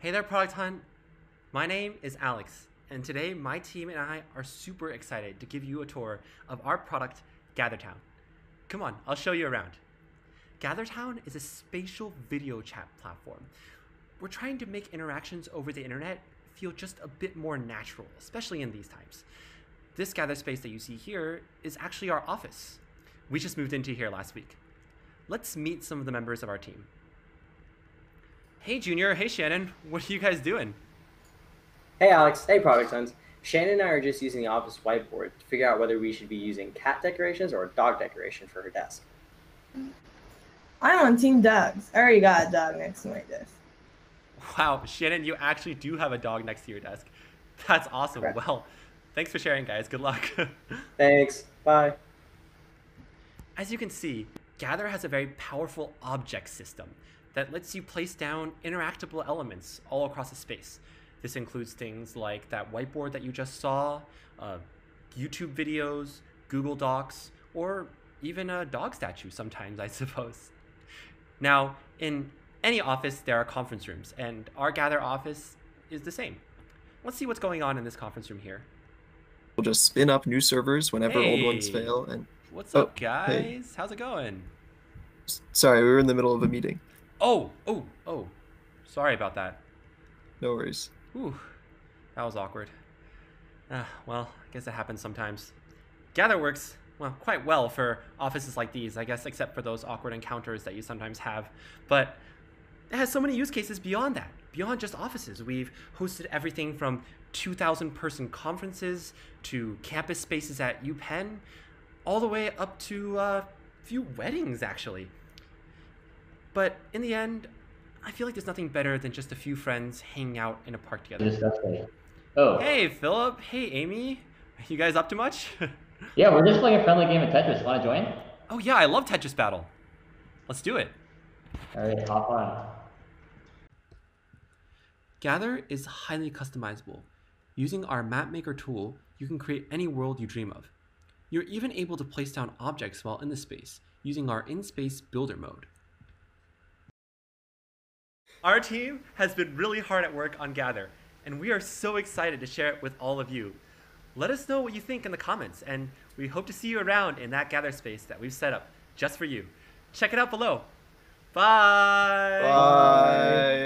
Hey there, Product Hunt. My name is Alex, and today my team and I are super excited to give you a tour of our product, GatherTown. Come on, I'll show you around. GatherTown is a spatial video chat platform. We're trying to make interactions over the internet feel just a bit more natural, especially in these times. This gather space that you see here is actually our office. We just moved into here last week. Let's meet some of the members of our team. Hey, Junior. Hey, Shannon. What are you guys doing? Hey, Alex. Hey, Product Hunt. Shannon and I are just using the office whiteboard to figure out whether we should be using cat decorations or dog decoration for her desk. I'm on Team Dogs. I already got a dog next to my desk. Wow, Shannon, you actually do have a dog next to your desk. That's awesome. Correct. Well, thanks for sharing, guys. Good luck. Thanks. Bye. As you can see, Gather has a very powerful object system that lets you place down interactable elements all across a space. This includes things like that whiteboard that you just saw, uh, YouTube videos, Google Docs, or even a dog statue sometimes, I suppose. Now, in any office, there are conference rooms, and our Gather office is the same. Let's see what's going on in this conference room here. We'll just spin up new servers whenever old ones fail. And What's Oh, up, guys? hey. How's it going? sorry, we were in the middle of a meeting. Oh, oh, oh. Sorry about that. No worries. Ooh, that was awkward. Ah, well, I guess it happens sometimes. Gather works, well, quite well for offices like these, I guess, except for those awkward encounters that you sometimes have. But it has so many use cases beyond that, beyond just offices. We've hosted everything from 2,000 person conferences to campus spaces at UPenn, all the way up to a few weddings, actually. But in the end, I feel like there's nothing better than just a few friends hanging out in a park together. Oh, Hey, Philip. Hey, Amy. You guys up to much? yeah, we're just playing a friendly game of Tetris. Want to join? oh, yeah, I love Tetris Battle. Let's do it. All right, hop on. Gather is highly customizable. Using our mapmaker tool, you can create any world you dream of. You're even able to place down objects while in the space using our in-space builder mode. Our team has been really hard at work on Gather, and we are so excited to share it with all of you. Let us know what you think in the comments, and we hope to see you around in that Gather space that we've set up just for you. Check it out below. Bye. Bye.